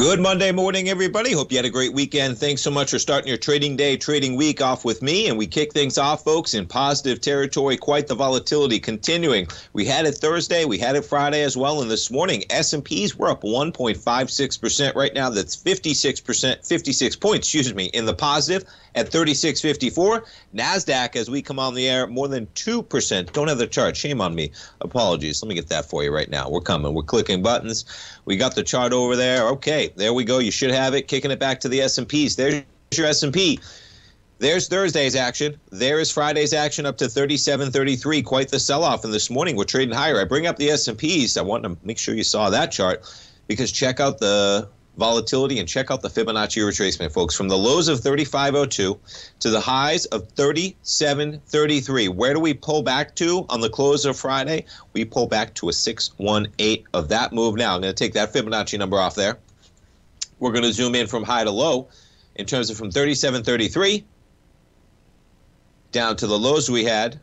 Good Monday morning, everybody. Hope you had a great weekend. Thanks so much for starting your trading day, trading week off with me. And we kick things off, folks, in positive territory. Quite the volatility continuing. We had it Thursday, we had it Friday as well, and this morning S&Ps were up 1.56% right now. That's 56%, 56 points, excuse me, in the positive at 36.54. Nasdaq, as we come on the air, more than two percent. Don't have the chart. Shame on me. Apologies. Let me get that for you right now. We're coming. We're clicking buttons. We got the chart over there. Okay, there we go. You should have it. Kicking it back to the S&Ps. There's your S&P. There's Thursday's action. There is Friday's action up to 37.33. Quite the sell-off. And this morning we're trading higher. I bring up the S&Ps. I want to make sure you saw that chart because check out the volatility and check out the Fibonacci retracement, folks. From the lows of 35.02 to the highs of 37.33. Where do we pull back to on the close of Friday? We pull back to a 618 of that move. Now I'm going to take that Fibonacci number off there. We're going to zoom in from high to low in terms of from 37.33 down to the lows we had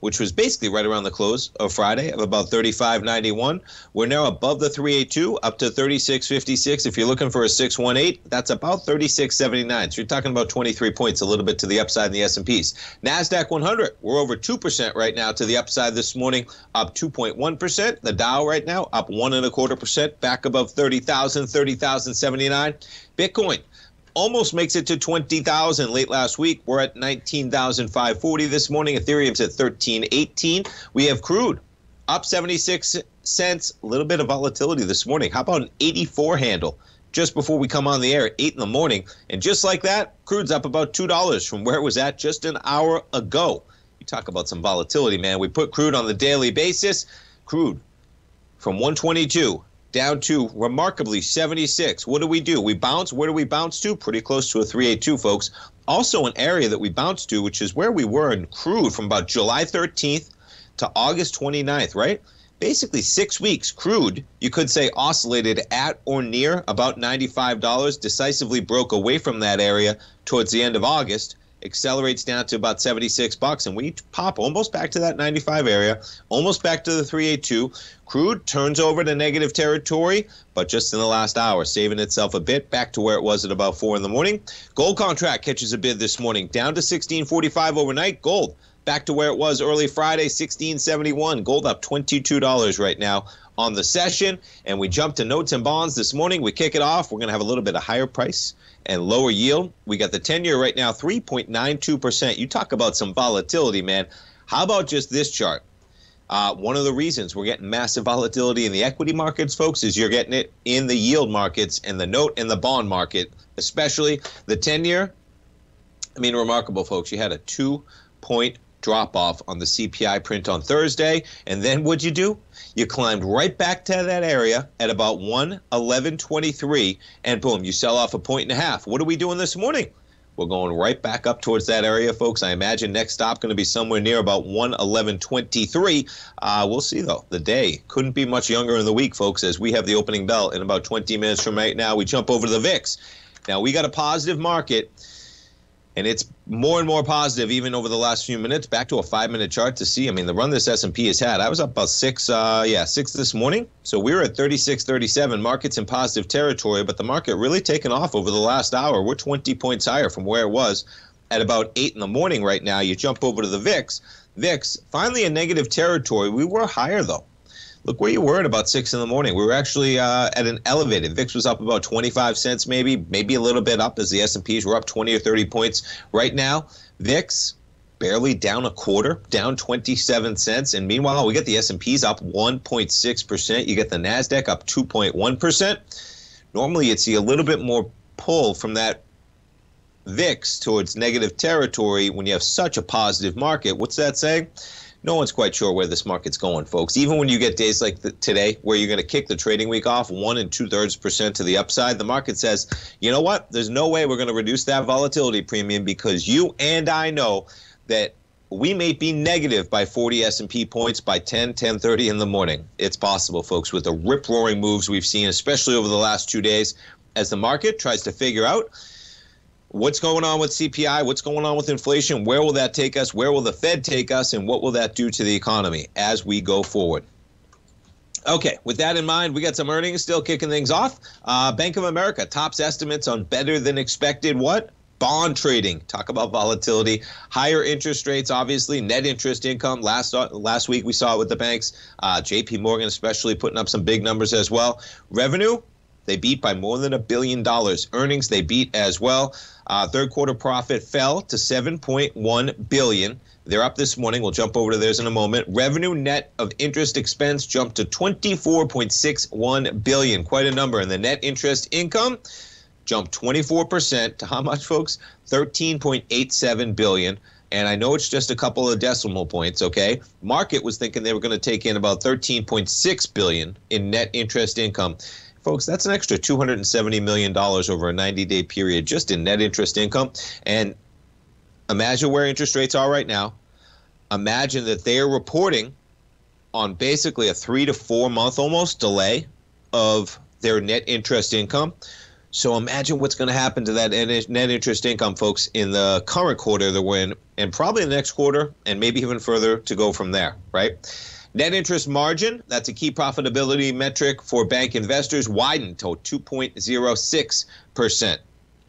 which was basically right around the close of Friday of about 35.91. We're now above the 382 up to 36.56. If you're looking for a 618, that's about 36.79. So you're talking about 23 points, a little bit to the upside in the S&Ps. Nasdaq 100, we're over 2% right now to the upside this morning, up 2.1%. The Dow right now up one and a quarter percent, back above 30,000, 30,079. Bitcoin almost makes it to 20,000 late last week. We're at 19,540 this morning. Ethereum's at 1318. We have crude up 76 cents. A little bit of volatility this morning. How about an 84 handle? Just before we come on the air at 8 in the morning. And just like that, crude's up about $2 from where it was at just an hour ago. You talk about some volatility, man. We put crude on the daily basis. Crude from 122 down to remarkably 76. What do we do? We bounce. Where do we bounce to? Pretty close to a 382, folks. Also, an area that we bounced to, which is where we were in crude from about July 13th to August 29th, right? Basically, six weeks, crude, you could say, oscillated at or near about $95, decisively broke away from that area towards the end of August accelerates down to about 76 bucks and we pop almost back to that 95 area almost back to the 382 crude turns over to negative territory but just in the last hour saving itself a bit back to where it was at about 4 in the morning. Gold contract catches a bid this morning down to 1645 overnight. Gold back to where it was early friday 1671 gold up $22 right now on the session and we jump to notes and bonds this morning we kick it off we're going to have a little bit of higher price and lower yield. We got the 10 year right now, 3.92%. You talk about some volatility, man. How about just this chart? Uh, one of the reasons we're getting massive volatility in the equity markets, folks, is you're getting it in the yield markets and the note and the bond market, especially the 10 year. I mean, remarkable, folks. You had a two point drop off on the CPI print on Thursday. And then what'd you do? You climbed right back to that area at about 111.23, and boom, you sell off a point and a half. What are we doing this morning? We're going right back up towards that area, folks. I imagine next stop going to be somewhere near about 111.23. Uh, we'll see, though. The day couldn't be much younger in the week, folks, as we have the opening bell in about 20 minutes from right now. We jump over to the VIX. Now, we got a positive market and it's more and more positive even over the last few minutes. Back to a five-minute chart to see. I mean, the run this S&P has had. I was up about six, uh, yeah, six this morning. So we were at 36, 37. Markets in positive territory, but the market really taken off over the last hour. We're 20 points higher from where it was at about eight in the morning right now. You jump over to the VIX. VIX finally in negative territory. We were higher though. Look where you were at about six in the morning. We were actually uh, at an elevated. VIX was up about 25 cents, maybe, maybe a little bit up as the S&Ps were up 20 or 30 points. Right now, VIX barely down a quarter, down 27 cents. And meanwhile, we get the S&Ps up 1.6%. You get the Nasdaq up 2.1%. Normally, you'd see a little bit more pull from that VIX towards negative territory when you have such a positive market. What's that saying? No one's quite sure where this market's going, folks. Even when you get days like the, today, where you're going to kick the trading week off one and two thirds percent to the upside, the market says, you know what? There's no way we're going to reduce that volatility premium because you and I know that we may be negative by 40 S&P points by 10, 10:30 in the morning. It's possible, folks, with the rip-roaring moves we've seen, especially over the last two days, as the market tries to figure out what's going on with CPI, what's going on with inflation, where will that take us, where will the Fed take us, and what will that do to the economy as we go forward. Okay, with that in mind, we got some earnings still kicking things off. Uh, Bank of America tops estimates on better than expected what? Bond trading. Talk about volatility. Higher interest rates, obviously. Net interest income. Last last week we saw it with the banks. Uh, J.P. Morgan, especially, putting up some big numbers as well. Revenue, they beat by more than a billion dollars. Earnings, they beat as well. Uh, third quarter profit fell to 7.1 billion. They're up this morning. We'll jump over to theirs in a moment. Revenue net of interest expense jumped to 24.61 billion, quite a number. And the net interest income jumped 24% to how much, folks? 13.87 billion. And I know it's just a couple of decimal points, okay? Market was thinking they were going to take in about 13.6 billion in net interest income. Folks, that's an extra $270 million over a 90 day period just in net interest income. And imagine where interest rates are right now. Imagine that they are reporting on basically a three to four month almost delay of their net interest income. So imagine what's going to happen to that net interest income, folks, in the current quarter that we're in, and probably the next quarter, and maybe even further to go from there, right? Net interest margin, that's a key profitability metric for bank investors, widened to 2.06%,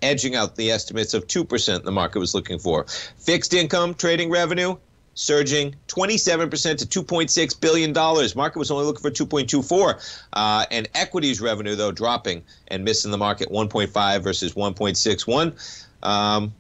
edging out the estimates of 2% the market was looking for. Fixed income trading revenue surging 27% to $2.6 billion. Market was only looking for 2.24. Uh, and equities revenue, though, dropping and missing the market 1.5 versus 1.61. Um,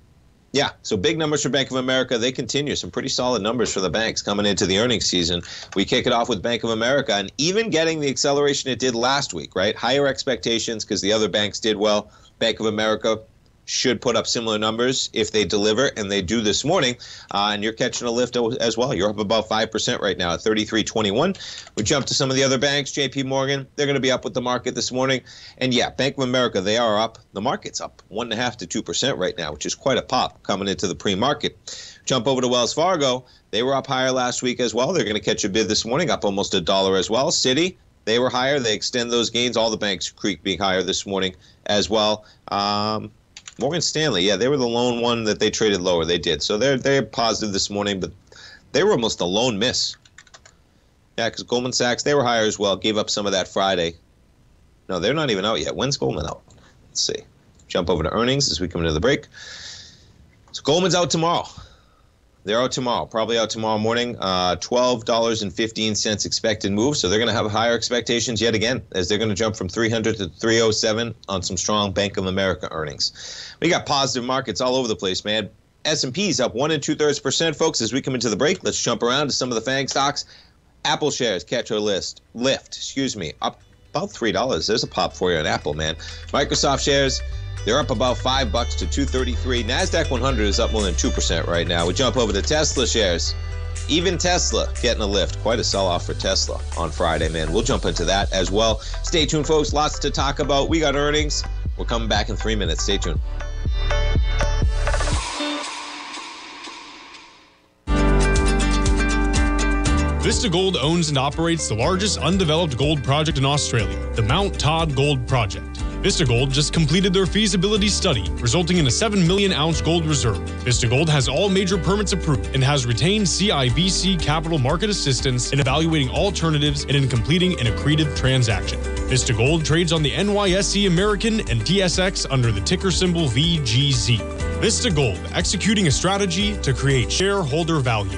yeah, so big numbers for Bank of America. They continue. Some pretty solid numbers for the banks coming into the earnings season. We kick it off with Bank of America and even getting the acceleration it did last week, right? Higher expectations because the other banks did well. Bank of America should put up similar numbers if they deliver, and they do this morning. Uh, and you're catching a lift as well. You're up about 5% right now at 33.21. We jump to some of the other banks, JP Morgan, they're going to be up with the market this morning. And yeah, Bank of America, they are up. The market's up 1.5 to 2% right now, which is quite a pop coming into the pre market. Jump over to Wells Fargo. They were up higher last week as well. They're going to catch a bid this morning, up almost a dollar as well. Citi, they were higher. They extend those gains. All the banks creek being higher this morning as well. Um, Morgan Stanley, yeah, they were the lone one that they traded lower. They did. So they're they're positive this morning, but they were almost a lone miss. Yeah, because Goldman Sachs, they were higher as well. Gave up some of that Friday. No, they're not even out yet. When's Goldman out? Let's see. Jump over to earnings as we come into the break. So Goldman's out tomorrow. They're out tomorrow, probably out tomorrow morning. Uh, $12.15 expected move. So they're going to have higher expectations yet again, as they're going to jump from 300 to 307 on some strong Bank of America earnings. We got positive markets all over the place, man. S&P's up one and two thirds percent, folks. As we come into the break, let's jump around to some of the FANG stocks. Apple shares catch our list. Lift, excuse me, up about three dollars. There's a pop for you on Apple, man. Microsoft shares they're up about five bucks to 233. Nasdaq 100 is up more than two percent right now. We jump over to Tesla shares. Even Tesla getting a lift. Quite a sell-off for Tesla on Friday, man. We'll jump into that as well. Stay tuned, folks. Lots to talk about. We got earnings. We're coming back in three minutes. Stay tuned. Vista Gold owns and operates the largest undeveloped gold project in Australia, the Mount Todd Gold Project. Vista Gold just completed their feasibility study, resulting in a 7 million ounce gold reserve. Vista Gold has all major permits approved and has retained CIBC capital market assistance in evaluating alternatives and in completing an accretive transaction. Vista Gold trades on the NYSE American and TSX under the ticker symbol VGZ. Vista Gold, executing a strategy to create shareholder value.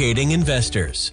educating investors.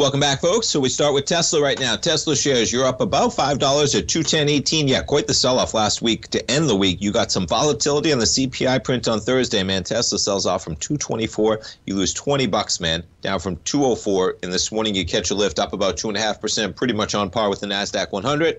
Welcome back, folks. So we start with Tesla right now. Tesla shares, you're up about $5 at 210.18. Yeah, quite the sell off last week to end the week. You got some volatility on the CPI print on Thursday, man. Tesla sells off from 224. You lose 20 bucks, man, down from 204. And this morning you catch a lift up about 2.5%, pretty much on par with the NASDAQ 100.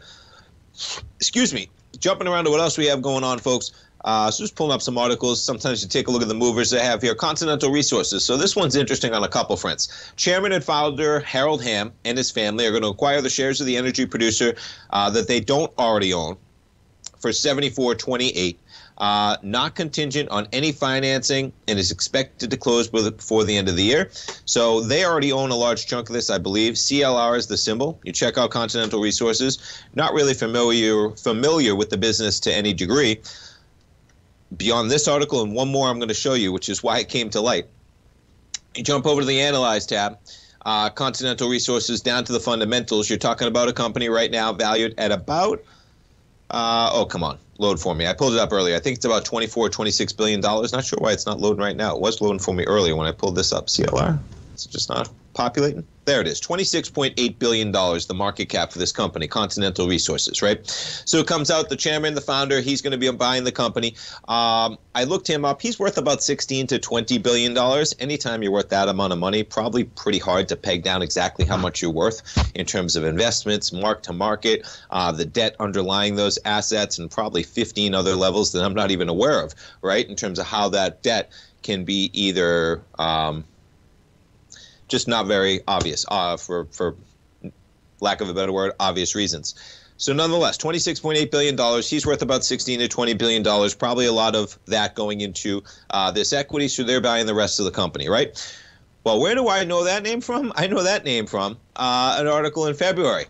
Excuse me. Jumping around to what else we have going on, folks. Uh, so just pulling up some articles. Sometimes you take a look at the movers they have here. Continental Resources. So this one's interesting on a couple fronts. Chairman and founder Harold Hamm and his family are going to acquire the shares of the energy producer uh, that they don't already own for 74.28. Uh, not contingent on any financing and is expected to close before the end of the year. So they already own a large chunk of this, I believe. CLR is the symbol. You check out Continental Resources. Not really familiar familiar with the business to any degree beyond this article and one more I'm going to show you, which is why it came to light. You jump over to the Analyze tab. Uh, Continental Resources down to the fundamentals. You're talking about a company right now valued at about, uh, oh, come on, load for me. I pulled it up earlier. I think it's about 24, 26 billion dollars. Not sure why it's not loading right now. It was loading for me earlier when I pulled this up. CLR. It's just not populating. There it is, $26.8 billion, the market cap for this company, Continental Resources, right? So it comes out the chairman, the founder, he's going to be buying the company. Um, I looked him up. He's worth about 16 to $20 billion. Anytime you're worth that amount of money, probably pretty hard to peg down exactly how much you're worth in terms of investments, mark to market, uh, the debt underlying those assets, and probably 15 other levels that I'm not even aware of, right? In terms of how that debt can be either. Um, just not very obvious uh, for for lack of a better word, obvious reasons. So nonetheless, $26.8 billion. He's worth about 16 to $20 billion. Probably a lot of that going into uh, this equity. So they're buying the rest of the company, right? Well, where do I know that name from? I know that name from uh, an article in February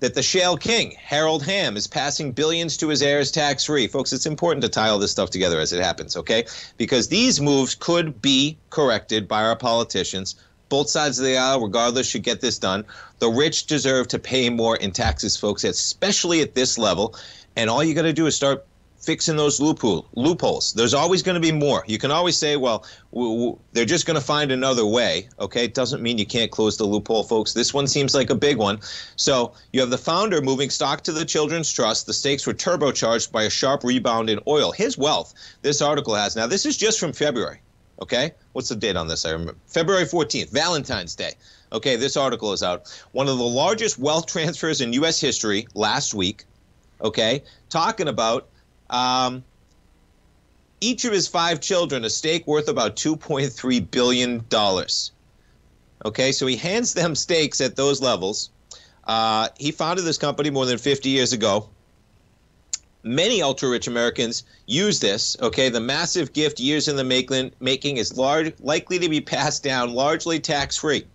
that the shale king, Harold Hamm, is passing billions to his heirs tax free. Folks, it's important to tie all this stuff together as it happens, okay? Because these moves could be corrected by our politicians both sides of the aisle, regardless, should get this done. The rich deserve to pay more in taxes, folks, especially at this level. And all you got to do is start fixing those loophole, loopholes. There's always going to be more. You can always say, well, w- w- they're just going to find another way. Okay, it doesn't mean you can't close the loophole, folks. This one seems like a big one. So you have the founder moving stock to the Children's Trust. The stakes were turbocharged by a sharp rebound in oil. His wealth, this article has. Now, this is just from February. Okay, what's the date on this? I remember February 14th, Valentine's Day. Okay, this article is out. One of the largest wealth transfers in U.S. history last week. Okay, talking about um, each of his five children a stake worth about $2.3 billion. Okay, so he hands them stakes at those levels. Uh, he founded this company more than 50 years ago. Many ultra rich Americans use this. Okay, the massive gift years in the making, making is large, likely to be passed down largely tax free.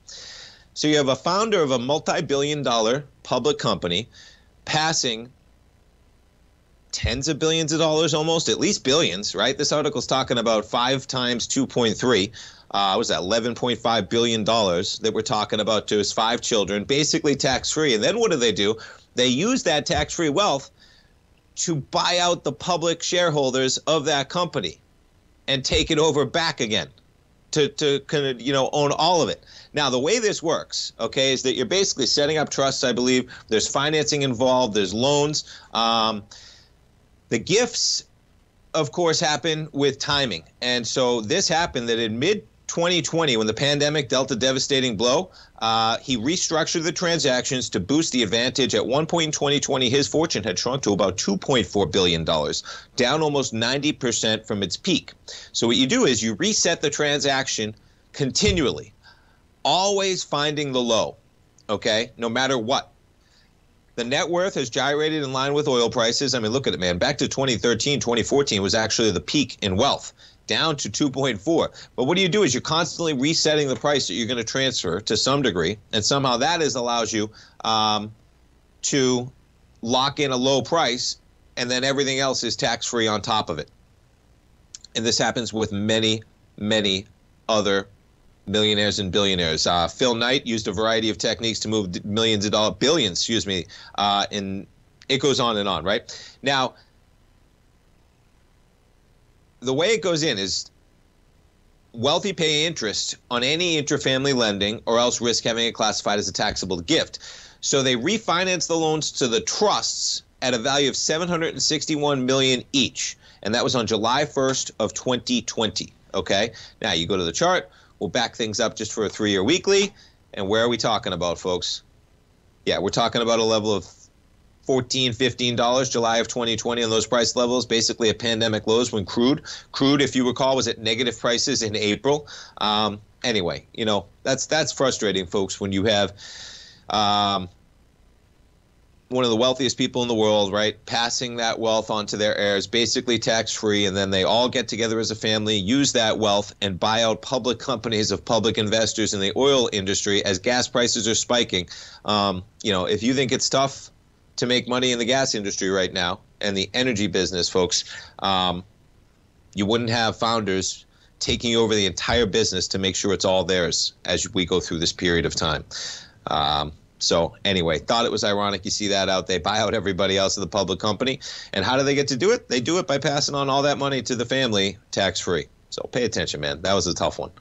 So you have a founder of a multi billion dollar public company passing tens of billions of dollars almost, at least billions, right? This article's talking about five times 2.3. Uh, was that 11.5 billion dollars that we're talking about to his five children, basically tax free. And then what do they do? They use that tax free wealth to buy out the public shareholders of that company and take it over back again to, to kind of you know own all of it. Now the way this works okay is that you're basically setting up trusts i believe. There's financing involved. There's loans. Um, the gifts of course happen with timing. And so this happened that in mid 2020, when the pandemic dealt a devastating blow, uh, he restructured the transactions to boost the advantage. At one point in 2020, his fortune had shrunk to about $2.4 billion, down almost 90% from its peak. So, what you do is you reset the transaction continually, always finding the low, okay, no matter what. The net worth has gyrated in line with oil prices. I mean, look at it, man. Back to 2013, 2014 was actually the peak in wealth down to 2.4. But what do you do is you're constantly resetting the price that you're going to transfer to some degree, and somehow that is allows you um, to lock in a low price, and then everything else is tax free on top of it. And this happens with many, many other millionaires and billionaires. Uh, Phil Knight used a variety of techniques to move millions of dollars, billions, excuse me, uh, and it goes on and on, right? Now, the way it goes in is wealthy pay interest on any intrafamily lending or else risk having it classified as a taxable gift. So they refinance the loans to the trusts at a value of 761 million each, and that was on July 1st of 2020. Okay, now you go to the chart. We'll back things up just for a three-year weekly, and where are we talking about, folks? Yeah, we're talking about a level of 14 $15 July of 2020 on those price levels, basically a pandemic lows when crude, crude, if you recall, was at negative prices in April. Um, anyway, you know, that's that's frustrating, folks, when you have um, one of the wealthiest people in the world, right, passing that wealth onto their heirs, basically tax free, and then they all get together as a family, use that wealth, and buy out public companies of public investors in the oil industry as gas prices are spiking. Um, you know, if you think it's tough, to make money in the gas industry right now and the energy business, folks, um, you wouldn't have founders taking over the entire business to make sure it's all theirs as we go through this period of time. Um, so anyway, thought it was ironic. You see that out. They buy out everybody else of the public company, and how do they get to do it? They do it by passing on all that money to the family tax free. So pay attention, man. That was a tough one.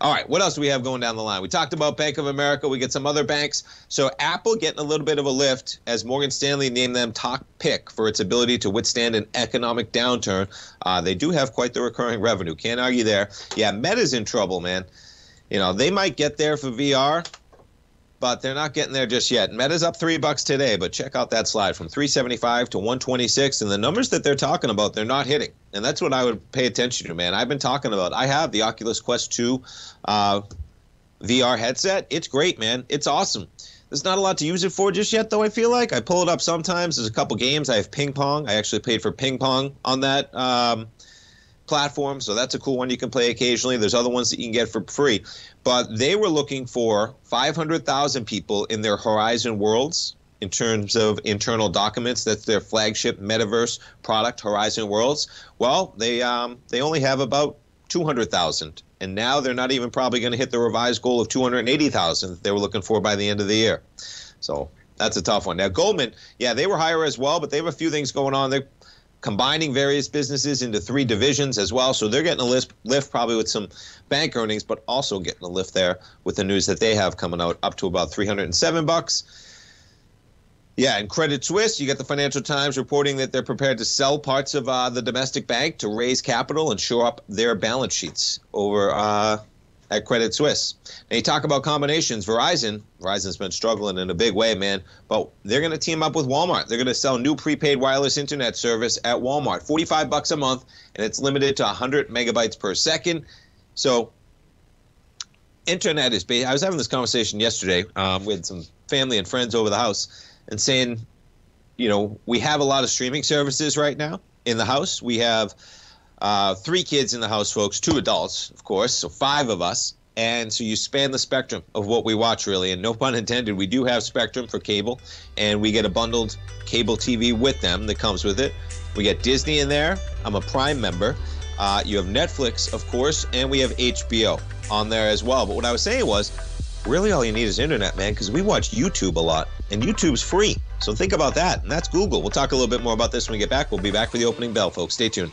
All right, what else do we have going down the line? We talked about Bank of America. We get some other banks. So Apple getting a little bit of a lift as Morgan Stanley named them top pick for its ability to withstand an economic downturn. Uh, they do have quite the recurring revenue. Can't argue there. Yeah, Meta's in trouble, man. You know, they might get there for VR, but they're not getting there just yet. Meta's up three bucks today, but check out that slide from 375 to 126, and the numbers that they're talking about, they're not hitting, and that's what I would pay attention to, man. I've been talking about. I have the Oculus Quest 2 uh, VR headset. It's great, man. It's awesome. There's not a lot to use it for just yet, though. I feel like I pull it up sometimes. There's a couple games. I have ping pong. I actually paid for ping pong on that. Um, platform, so that's a cool one you can play occasionally. There's other ones that you can get for free. But they were looking for 500,000 people in their Horizon Worlds in terms of internal documents. That's their flagship metaverse product, Horizon Worlds. Well, they um, they only have about 200,000 and now they're not even probably going to hit the revised goal of 280,000 that they were looking for by the end of the year. So that's a tough one. Now Goldman, yeah, they were higher as well, but they have a few things going on. They're combining various businesses into three divisions as well, so they're getting a lift, lift probably with some bank earnings, but also getting a lift there with the news that they have coming out up to about 307 bucks. Yeah, and Credit Suisse, you got the Financial Times reporting that they're prepared to sell parts of uh, the domestic bank to raise capital and shore up their balance sheets over uh, at Credit Suisse. Now you talk about combinations. Verizon, Verizon's been struggling in a big way, man. But they're going to team up with Walmart. They're going to sell new prepaid wireless internet service at Walmart, 45 bucks a month, and it's limited to 100 megabytes per second. So internet is. I was having this conversation yesterday um, with some family and friends over the house and saying, you know, we have a lot of streaming services right now in the house. We have uh, three kids in the house, folks, two adults, of course, so five of us. And so you span the spectrum of what we watch, really. And no pun intended, we do have Spectrum for cable, and we get a bundled cable TV with them that comes with it. We get Disney in there. I'm a Prime member. Uh, you have Netflix, of course, and we have HBO on there as well. But what I was saying was, really all you need is internet, man, because we watch YouTube a lot, and YouTube's free. So think about that, and that's Google. We'll talk a little bit more about this when we get back. We'll be back for the opening bell, folks. Stay tuned.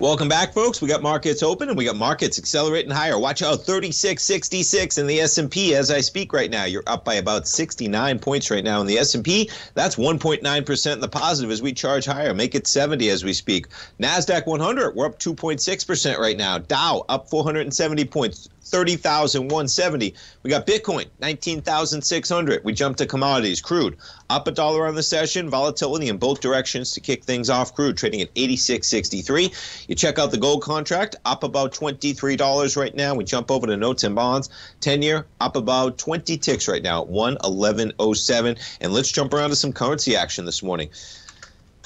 Welcome back, folks. We got markets open and we got markets accelerating higher. Watch out, 3666 in the S&P as I speak right now. You're up by about 69 points right now in the S&P. That's 1.9% in the positive as we charge higher. Make it 70 as we speak. Nasdaq 100, we're up 2.6% right now. Dow up 470 points. 30,170. We got Bitcoin, 19,600. We jumped to commodities, crude up a dollar on the session, volatility in both directions to kick things off. Crude trading at 86.63. You check out the gold contract, up about $23 right now. We jump over to notes and bonds, 10 year up about 20 ticks right now at 111.07. And let's jump around to some currency action this morning.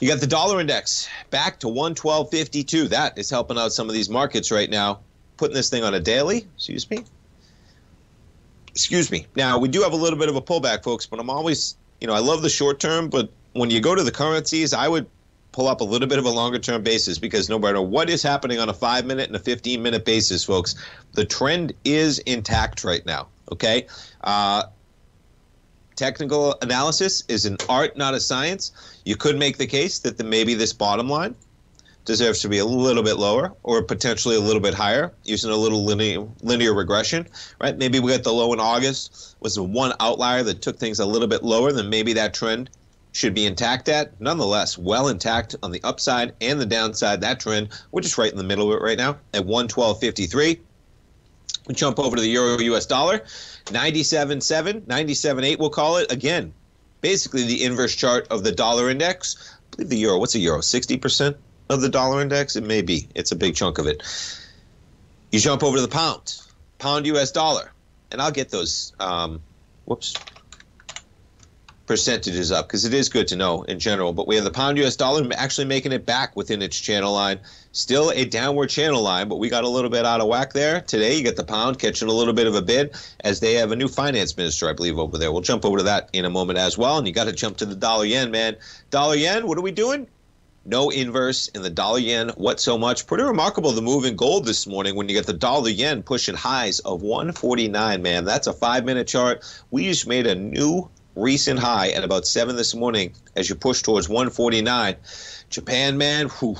You got the dollar index back to 112.52. That is helping out some of these markets right now putting this thing on a daily. Excuse me. Excuse me. Now, we do have a little bit of a pullback, folks, but I'm always, you know, I love the short term, but when you go to the currencies, I would pull up a little bit of a longer term basis because no matter what is happening on a five minute and a 15 minute basis, folks, the trend is intact right now. Okay. Uh, technical analysis is an art, not a science. You could make the case that the, maybe this bottom line deserves to be a little bit lower or potentially a little bit higher using a little linear, linear regression, right? Maybe we got the low in August was the one outlier that took things a little bit lower than maybe that trend should be intact at. Nonetheless, well intact on the upside and the downside. That trend, we're just right in the middle of it right now at 112.53. We jump over to the euro US dollar, 97.7, 97.8, we'll call it. Again, basically the inverse chart of the dollar index. I believe the euro, what's a euro? 60%? Of the dollar index? It may be. It's a big chunk of it. You jump over to the pound, pound US dollar, and I'll get those, um, whoops, percentages up because it is good to know in general. But we have the pound US dollar actually making it back within its channel line. Still a downward channel line, but we got a little bit out of whack there. Today, you get the pound catching a little bit of a bid as they have a new finance minister, I believe, over there. We'll jump over to that in a moment as well. And you got to jump to the dollar yen, man. Dollar yen, what are we doing? No inverse in the dollar yen what so much pretty remarkable the move in gold this morning when you get the dollar yen pushing highs of 149 man. That's a five minute chart. We just made a new recent high at about 7 this morning as you push towards 149 japan man whew,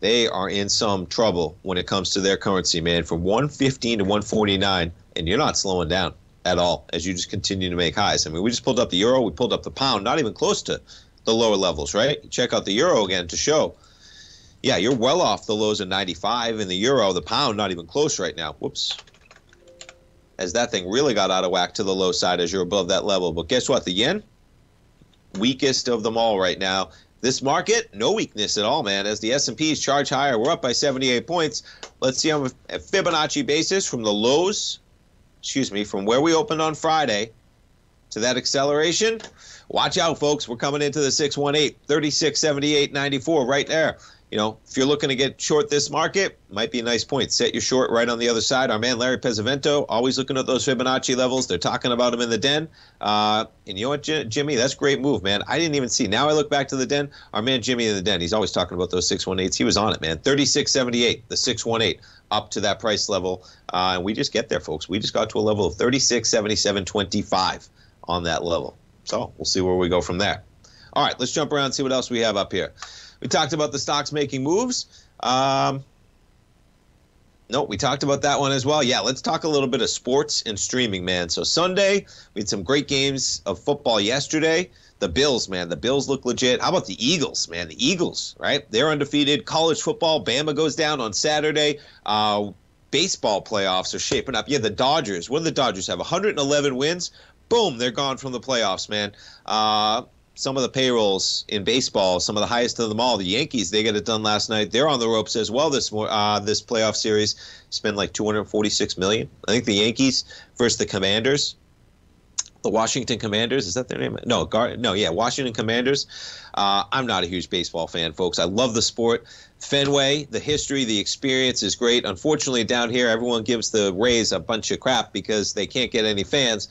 they are in some trouble when it comes to their currency man from 115 to 149 and you're not slowing down at all as you just continue to make highs. I mean we just pulled up the euro we pulled up the pound not even close to the lower levels, right? Check out the euro again to show. Yeah, you're well off the lows of 95 in the euro. The pound not even close right now. Whoops. As that thing really got out of whack to the low side as you're above that level. But guess what? The yen, weakest of them all right now. This market, no weakness at all, man. As the S&Ps charge higher, we're up by 78 points. Let's see on a Fibonacci basis from the lows, excuse me, from where we opened on Friday to that acceleration. Watch out, folks. We're coming into the 618, 3678, 94 right there. You know, if you're looking to get short this market, might be a nice point. Set your short right on the other side. Our man Larry Pesavento, always looking at those Fibonacci levels. They're talking about them in the den. Uh, and you know what, Jimmy? That's great move, man. I didn't even see. Now I look back to the den. Our man Jimmy in the den, he's always talking about those 618s. He was on it, man. 3678, the 618 up to that price level. Uh, and we just get there, folks. We just got to a level of 3677.25 on that level. So we'll see where we go from there. All right, let's jump around and see what else we have up here. We talked about the stocks making moves. Um, no, we talked about that one as well. Yeah, let's talk a little bit of sports and streaming, man. So Sunday, we had some great games of football yesterday. The Bills, man, the Bills look legit. How about the Eagles, man? The Eagles, right? They're undefeated. College football, Bama goes down on Saturday. Uh, baseball playoffs are shaping up. Yeah, the Dodgers. What do the Dodgers have? 111 wins boom, they're gone from the playoffs, man. Uh, some of the payrolls in baseball, some of the highest of them all. The Yankees, they got it done last night. They're on the ropes as well this uh, this playoff series. Spent like 246 million. I think the Yankees versus the Commanders. The Washington Commanders is that their name? No, Gar- no, yeah, Washington Commanders. Uh, I'm not a huge baseball fan, folks. I love the sport. Fenway, the history, the experience is great. Unfortunately, down here, everyone gives the Rays a bunch of crap because they can't get any fans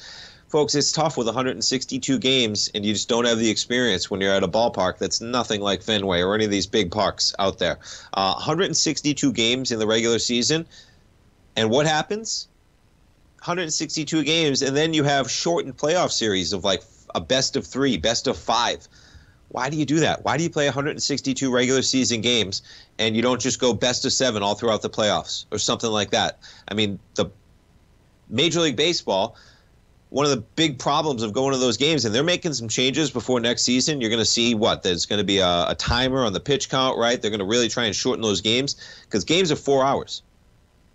folks, it's tough with 162 games, and you just don't have the experience when you're at a ballpark that's nothing like Fenway or any of these big parks out there. Uh, 162 games in the regular season, and what happens? 162 games, and then you have shortened playoff series of like a best of three, best of five. Why do you do that? Why do you play 162 regular season games and you don't just go best of seven all throughout the playoffs or something like that? I mean, the Major League Baseball, one of the big problems of going to those games, and they're making some changes before next season. You're going to see what? There's going to be a, a timer on the pitch count, right? They're going to really try and shorten those games because games are four hours.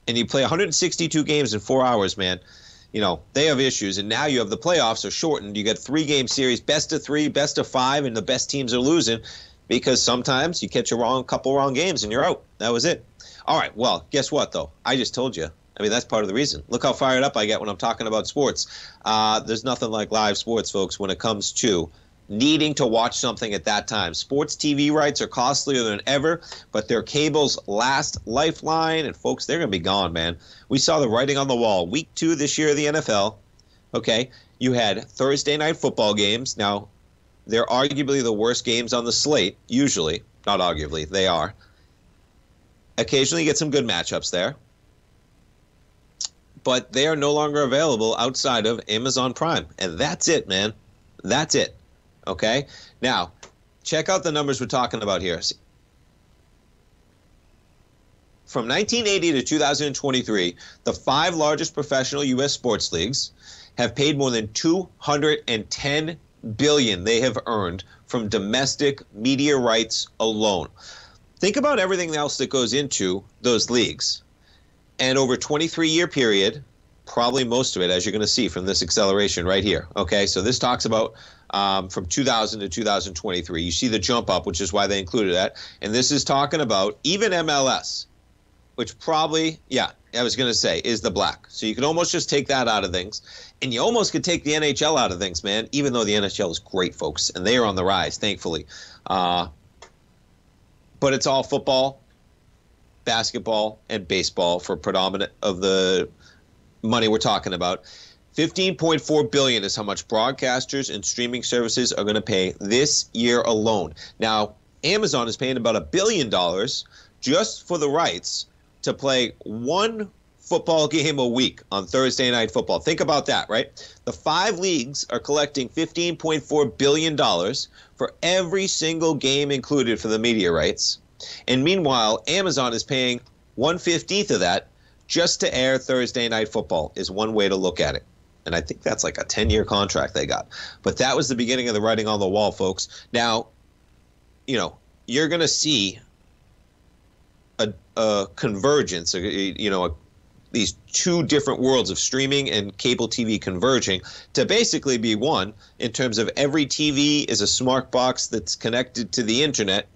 And you play 162 games in four hours, man you know they have issues and now you have the playoffs are shortened you get three game series best of three best of five and the best teams are losing because sometimes you catch a wrong couple wrong games and you're out that was it all right well guess what though i just told you i mean that's part of the reason look how fired up i get when i'm talking about sports uh, there's nothing like live sports folks when it comes to needing to watch something at that time. Sports TV rights are costlier than ever, but they're cable's last lifeline. And folks, they're going to be gone, man. We saw the writing on the wall. Week two this year of the NFL. Okay, you had Thursday night football games. Now, they're arguably the worst games on the slate. Usually, not arguably, they are. Occasionally, you get some good matchups there. But they are no longer available outside of Amazon Prime. And that's it, man. That's it. Okay? Now, check out the numbers we're talking about here. From 1980 to 2023, the five largest professional U.S. sports leagues have paid more than 210 billion they have earned from domestic media rights alone. Think about everything else that goes into those leagues. And over a 23 year period, probably most of it, as you're going to see from this acceleration right here. Okay, so this talks about um, from 2000 to 2023. You see the jump up, which is why they included that. And this is talking about even MLS, which probably, yeah, I was going to say, is the black. So you can almost just take that out of things. And you almost could take the NHL out of things, man, even though the NHL is great, folks. And they are on the rise, thankfully. Uh, but it's all football, basketball, and baseball for predominant of the money we're talking about. 15.4 billion is how much broadcasters and streaming services are going to pay this year alone. Now, Amazon is paying about a billion dollars just for the rights to play one football game a week on Thursday night football. Think about that, right? The five leagues are collecting $15.4 billion for every single game included for the media rights. And meanwhile, Amazon is paying 115th of that just to air Thursday night football, is one way to look at it and I think that's like a 10 year contract they got. But that was the beginning of the writing on the wall, folks. Now, you know, you're going to see a, a convergence, you know, a, these two different worlds of streaming and cable TV converging to basically be one in terms of every TV is a smart box that's connected to the internet.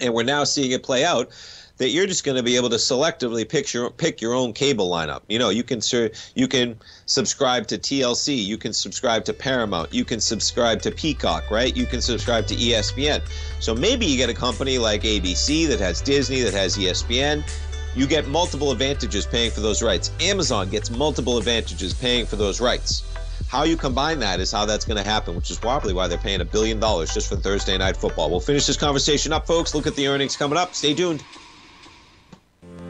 And we're now seeing it play out that you're just going to be able to selectively pick your pick your own cable lineup. You know, you can you can subscribe to TLC, you can subscribe to Paramount, you can subscribe to Peacock, right? You can subscribe to ESPN. So maybe you get a company like ABC that has Disney, that has ESPN. You get multiple advantages paying for those rights. Amazon gets multiple advantages paying for those rights. How you combine that is how that's going to happen, which is probably why they're paying a billion dollars just for Thursday night football. We'll finish this conversation up, folks. Look at the earnings coming up. Stay tuned.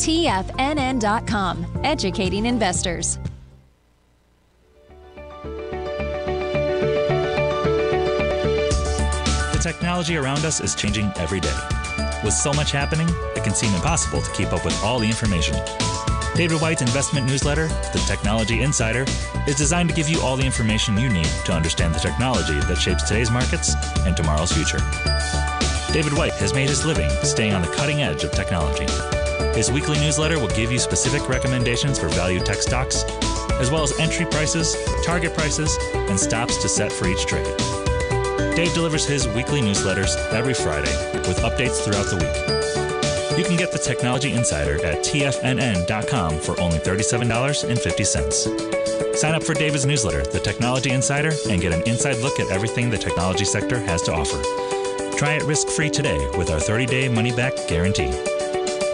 TFNN.com, educating investors. The technology around us is changing every day. With so much happening, it can seem impossible to keep up with all the information. David White's investment newsletter, The Technology Insider, is designed to give you all the information you need to understand the technology that shapes today's markets and tomorrow's future. David White has made his living staying on the cutting edge of technology. His weekly newsletter will give you specific recommendations for value tech stocks, as well as entry prices, target prices, and stops to set for each trade. Dave delivers his weekly newsletters every Friday with updates throughout the week. You can get the Technology Insider at tfnn.com for only $37.50. Sign up for David's newsletter, The Technology Insider, and get an inside look at everything the technology sector has to offer. Try it risk free today with our 30 day money back guarantee.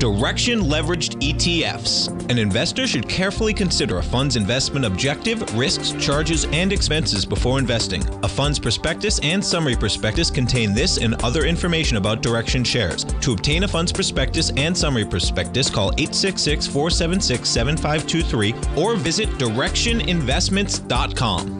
Direxion leveraged ETFs. An investor should carefully consider a fund's investment objective, risks, charges, and expenses before investing. A fund's prospectus and summary prospectus contain this and other information about Direxion shares. To obtain a fund's prospectus and summary prospectus, call 866 476 7523 or visit direxioninvestments.com.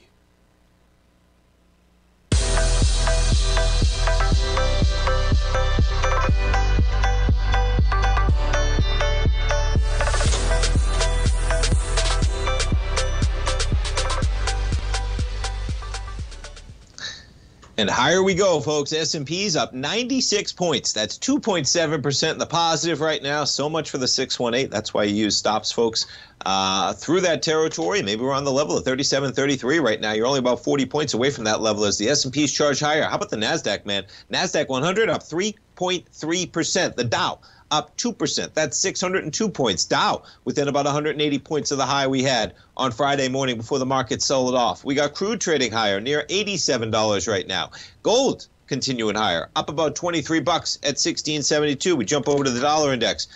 And higher we go, folks. S&P's up 96 points. That's 2.7% in the positive right now. So much for the 618. That's why you use stops, folks. Uh, through that territory, maybe we're on the level of 37, 33 right now. You're only about 40 points away from that level as the S&P's charge higher. How about the Nasdaq, man? Nasdaq 100 up 3.3%. The Dow up 2%. That's 602 points. Dow within about 180 points of the high we had on Friday morning before the market sold off. We got crude trading higher, near $87 right now. Gold continuing higher, up about 23 bucks at 1672. We jump over to the dollar index.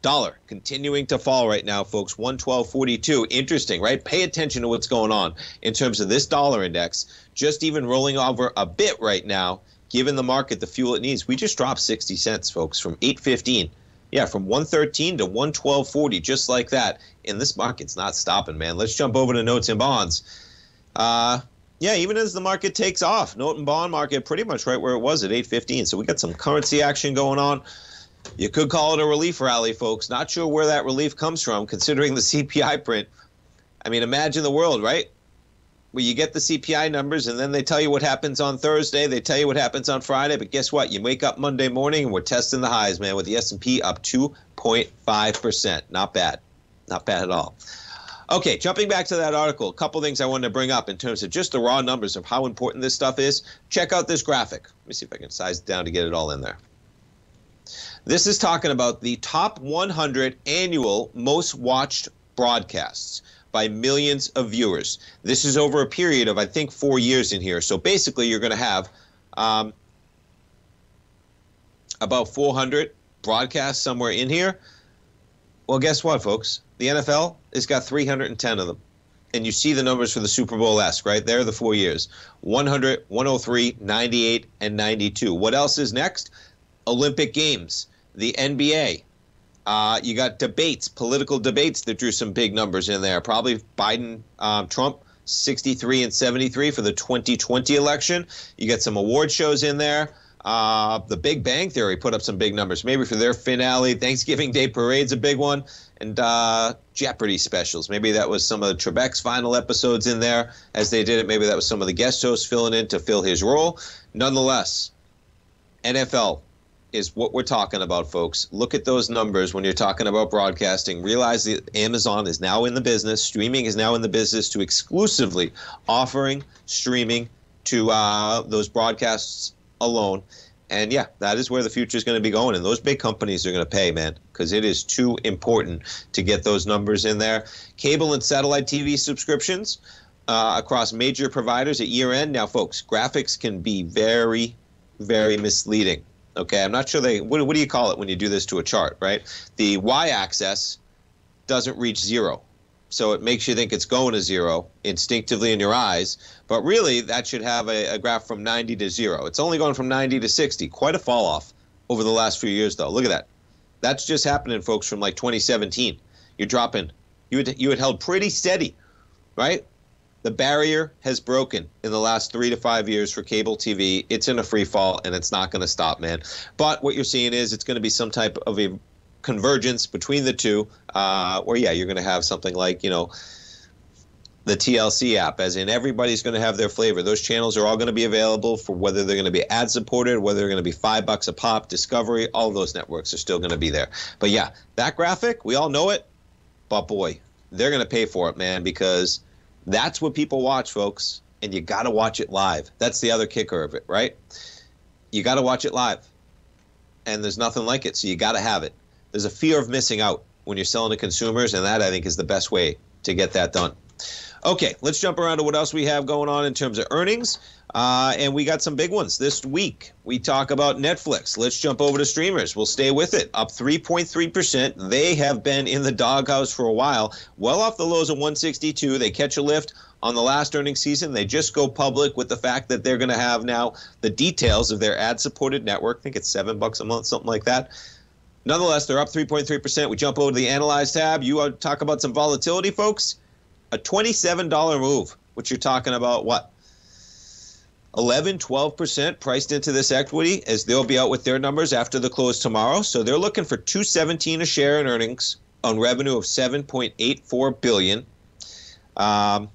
Dollar continuing to fall right now, folks. 112.42. Interesting, right? Pay attention to what's going on in terms of this dollar index. Just even rolling over a bit right now, given the market the fuel it needs. We just dropped 60 cents, folks, from 815 yeah, from 113 to 112.40, just like that. And this market's not stopping, man. Let's jump over to notes and bonds. Uh, yeah, even as the market takes off, note and bond market pretty much right where it was at 815. So we got some currency action going on. You could call it a relief rally, folks. Not sure where that relief comes from, considering the CPI print. I mean, imagine the world, right? Where you get the CPI numbers and then they tell you what happens on Thursday, they tell you what happens on Friday, but guess what? You wake up Monday morning and we're testing the highs, man, with the S&P up 2.5%. Not bad. Not bad at all. Okay, jumping back to that article, a couple things I wanted to bring up in terms of just the raw numbers of how important this stuff is. Check out this graphic. Let me see if I can size it down to get it all in there. This is talking about the top 100 annual most watched broadcasts by millions of viewers. This is over a period of, I think, four years in here. So basically, you're going to have um, about 400 broadcasts somewhere in here. Well, guess what, folks? The NFL has got 310 of them. And you see the numbers for the Super Bowl esque, right? There, the four years 100, 103, 98, and 92. What else is next? Olympic Games, the NBA, uh, you got debates, political debates that drew some big numbers in there. Probably Biden, um, Trump, 63 and 73 for the 2020 election. You got some award shows in there. Uh, the Big Bang Theory put up some big numbers, maybe for their finale. Thanksgiving Day Parade's a big one. And uh, Jeopardy specials. Maybe that was some of the Trebek's final episodes in there as they did it. Maybe that was some of the guest hosts filling in to fill his role. Nonetheless, NFL is what we're talking about, folks. Look at those numbers when you're talking about broadcasting. Realize that Amazon is now in the business, streaming is now in the business to exclusively offering streaming to uh, those broadcasts alone. And yeah, that is where the future is going to be going. And those big companies are going to pay, man, because it is too important to get those numbers in there. Cable and satellite TV subscriptions uh, across major providers at year end. Now, folks, graphics can be very, very misleading. Okay, I'm not sure they. What, what do you call it when you do this to a chart, right? The y axis doesn't reach zero. So it makes you think it's going to zero instinctively in your eyes. But really, that should have a, a graph from 90 to zero. It's only going from 90 to 60. Quite a fall off over the last few years, though. Look at that. That's just happening, folks, from like 2017. You're dropping. You had, you had held pretty steady, right? The barrier has broken in the last three to five years for cable TV. It's in a free fall, and it's not going to stop, man. But what you're seeing is it's going to be some type of a convergence between the two, uh, where yeah, you're going to have something like you know the TLC app, as in everybody's going to have their flavor. Those channels are all going to be available for whether they're going to be ad supported, whether they're going to be five bucks a pop. Discovery, all those networks are still going to be there. But yeah, that graphic, we all know it, but boy, they're going to pay for it, man, because that's what people watch, folks, and you got to watch it live. That's the other kicker of it, right? You got to watch it live, and there's nothing like it, so you got to have it there's a fear of missing out when you're selling to consumers, and that I think is the best way to get that done. Okay, let's jump around to what else we have going on in terms of earnings. Uh, and we got some big ones this week. We talk about Netflix. Let's jump over to streamers. We'll stay with it. Up 3.3%. They have been in the doghouse for a while, well off the lows of 162. They catch a lift on the last earnings season. They just go public with the fact that they're going to have now the details of their ad supported network. I think it's seven bucks a month, something like that. Nonetheless, they're up 3.3%. We jump over to the Analyze tab. You talk about some volatility, folks. A $27 move, which you're talking about what? 11, 12% priced into this equity as they'll be out with their numbers after the close tomorrow. So they're looking for 217 a share in earnings on revenue of 7.84 billion. Um,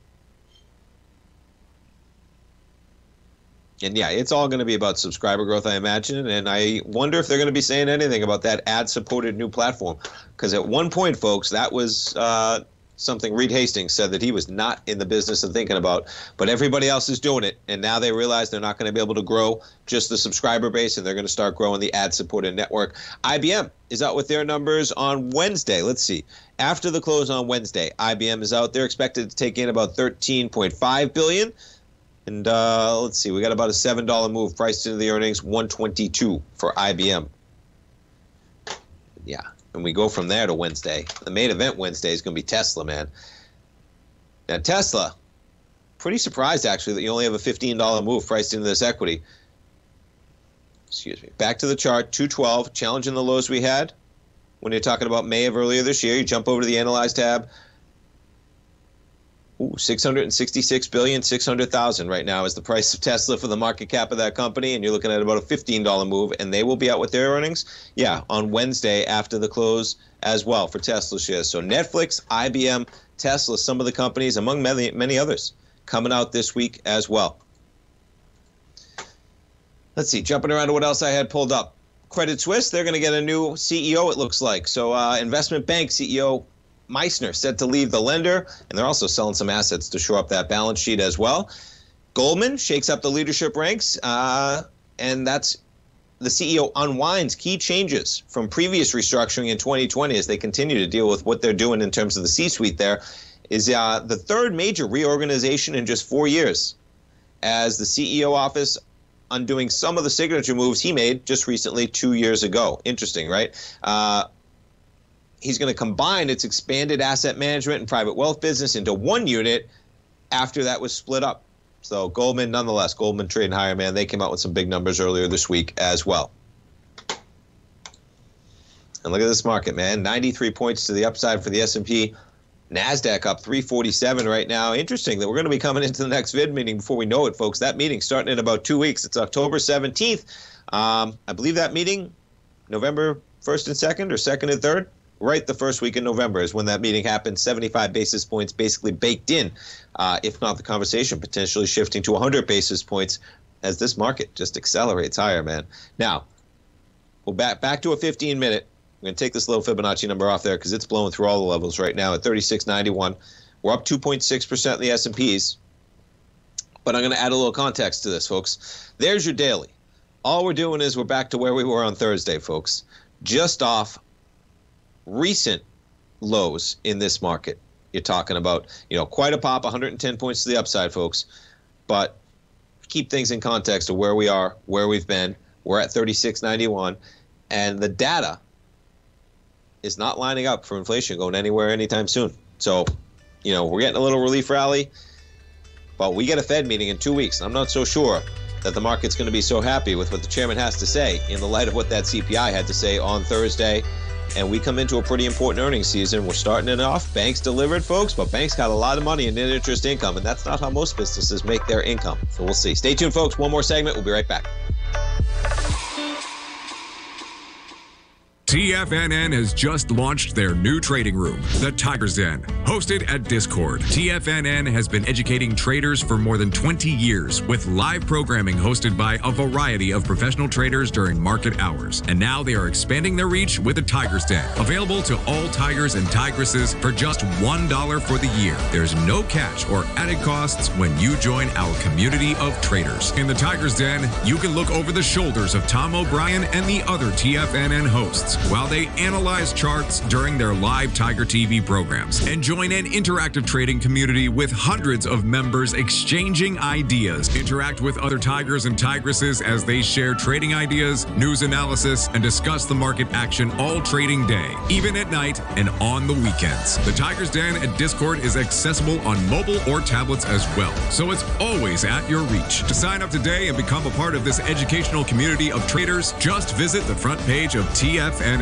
and yeah, it's all going to be about subscriber growth, I imagine. And I wonder if they're going to be saying anything about that ad-supported new platform, because at one point, folks, that was uh, something Reed Hastings said that he was not in the business of thinking about. But everybody else is doing it, and now they realize they're not going to be able to grow just the subscriber base, and they're going to start growing the ad-supported network. IBM is out with their numbers on Wednesday. Let's see. After the close on Wednesday, IBM is out. They're expected to take in about 13.5 billion. and uh, let's see, we got about a seven dollar move priced into the earnings, one twenty two for IBM. Yeah, and we go from there to Wednesday. The main event Wednesday is going to be Tesla, man. Now Tesla, pretty surprised actually that you only have a fifteen dollar move priced into this equity. Excuse me. Back to the chart, two twelve, challenging the lows we had. When you're talking about May of earlier this year, you jump over to the Analyze tab. Ooh, 666 billion, 600,000 right now is the price of Tesla for the market cap of that company, and you're looking at about a $15 move, and they will be out with their earnings, yeah, on Wednesday after the close as well for Tesla shares. So Netflix, IBM, Tesla, some of the companies, among many, many others, coming out this week as well. Let's see, jumping around to what else I had pulled up. Credit Suisse, they're going to get a new CEO, it looks like. So, uh, investment bank CEO Meissner set to leave the lender, and they're also selling some assets to shore up that balance sheet as well. Goldman shakes up the leadership ranks, uh, and that's the CEO unwinds key changes from previous restructuring in 2020 as they continue to deal with what they're doing in terms of the C-suite. There is uh, the third major reorganization in just four years, as the CEO office undoing some of the signature moves he made just recently two years ago. Interesting, right? Uh, he's going to combine its expanded asset management and private wealth business into one unit after that was split up. So Goldman, nonetheless, Goldman trading higher, man. They came out with some big numbers earlier this week as well. And look at this market, man. 93 points to the upside for the S&P. Nasdaq up 347 right now. Interesting that we're going to be coming into the next Fed meeting before we know it, folks. That meeting starting in about two weeks. It's October 17th. Um, I believe that meeting, November 1st and 2nd, or 2nd and 3rd right the first week in November is when that meeting happened. 75 basis points basically baked in, uh, if not the conversation potentially shifting to 100 basis points as this market just accelerates higher, man. Now, we'll back back to a 15 minute. I'm going to take this little Fibonacci number off there because it's blowing through all the levels right now at 36.91. We're up 2.6% in the S&Ps. But I'm going to add a little context to this, folks. There's your daily. All we're doing is we're back to where we were on Thursday, folks. Just off recent lows in this market. you're talking about, you know, quite a pop, 110 points to the upside, folks. But keep things in context of where we are, where we've been. We're at 36.91, and the data is not lining up for inflation going anywhere anytime soon. So, you know, we're getting a little relief rally, but we get a Fed meeting in two weeks, I'm not so sure that the market's going to be so happy with what the chairman has to say in the light of what that CPI had to say on Thursday. And we come into a pretty important earnings season. We're starting it off. Banks delivered, folks, but banks got a lot of money in net interest income, and that's not how most businesses make their income. So we'll see. Stay tuned, folks. One more segment. We'll be right back. TFNN has just launched their new trading room, the Tiger's Den. Hosted at Discord, TFNN has been educating traders for more than 20 years with live programming hosted by a variety of professional traders during market hours. And now they are expanding their reach with the Tiger's Den, available to all tigers and tigresses for just $1 for the year. There's no catch or added costs when you join our community of traders. In the Tiger's Den, you can look over the shoulders of Tom O'Brien and the other TFNN hosts while they analyze charts during their live Tiger TV programs and join an interactive trading community with hundreds of members exchanging ideas. Interact with other Tigers and Tigresses as they share trading ideas, news analysis, and discuss the market action all trading day, even at night and on the weekends. The Tiger's Den at Discord is accessible on mobile or tablets as well, so it's always at your reach. To sign up today and become a part of this educational community of traders, just visit the front page of TFN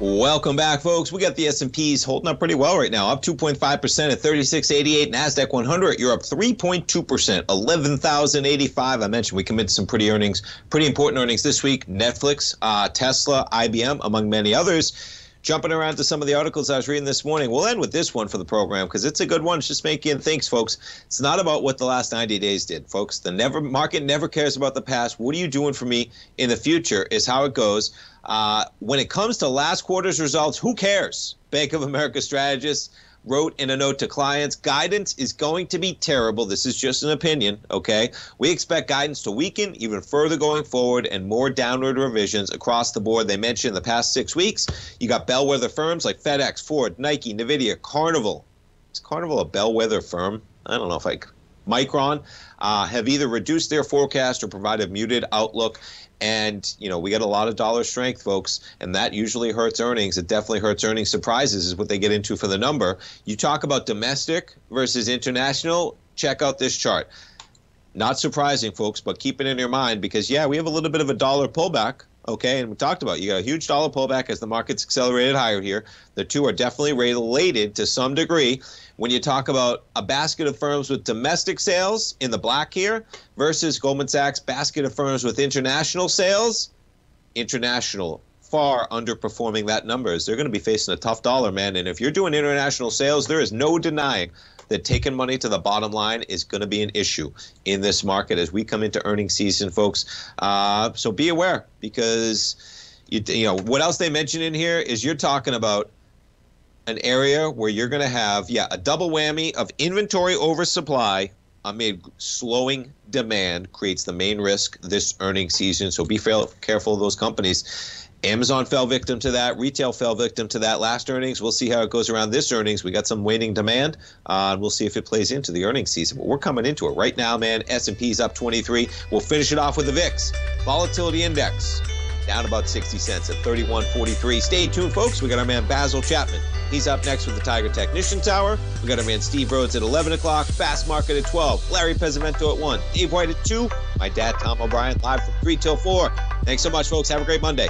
Welcome back, folks. We got the S&Ps holding up pretty well right now, up 2.5% at 3688. Nasdaq 100, you're up 3.2%, 11,085. I mentioned we committed some pretty earnings, pretty important earnings this week. Netflix, uh, Tesla, IBM, among many others. Jumping around to some of the articles I was reading this morning. We'll end with this one for the program because it's a good one. It's just making thinks, folks. It's not about what the last 90 days did, folks. The never market never cares about the past. What are you doing for me in the future? Is how it goes. Uh, when it comes to last quarter's results, who cares? Bank of America strategists wrote in a note to clients guidance is going to be terrible. This is just an opinion, okay? We expect guidance to weaken even further going forward and more downward revisions across the board. They mentioned in the past six weeks, you got bellwether firms like FedEx, Ford, Nike, NVIDIA, Carnival, is Carnival a bellwether firm? I don't know if I. Micron uh, have either reduced their forecast or provided muted outlook. And, you know, we get a lot of dollar strength, folks, and that usually hurts earnings. It definitely hurts earnings surprises, is what they get into for the number. You talk about domestic versus international, check out this chart. Not surprising, folks, but keep it in your mind because, yeah, we have a little bit of a dollar pullback. Okay, and we talked about you got a huge dollar pullback as the market's accelerated higher here. The two are definitely related to some degree when you talk about a basket of firms with domestic sales in the black here versus Goldman Sachs basket of firms with international sales, international far underperforming that numbers. They're going to be facing a tough dollar, man. And if you're doing international sales, there is no denying that taking money to the bottom line is going to be an issue in this market as we come into earnings season, folks. Uh, so be aware because you, you know what else they mention in here is you're talking about an area where you're going to have, yeah, a double whammy of inventory oversupply amid slowing demand creates the main risk this earnings season. So be careful of those companies. Amazon fell victim to that. Retail fell victim to that last earnings. We'll see how it goes around this earnings. We got some waning demand, uh, and we'll see if it plays into the earnings season. But we're coming into it right now, man. S&P's up 23. We'll finish it off with the VIX volatility index down about 60 cents at 31.43. Stay tuned, folks. We got our man Basil Chapman. He's up next with the Tiger Technician's Hour. We got our man Steve Rhodes at 11 o'clock. Fast Market at 12. Larry Pesavento at 1. Dave White at 2. My dad, Tom O'Brien, live from 3 till 4. Thanks so much, folks. Have a great Monday.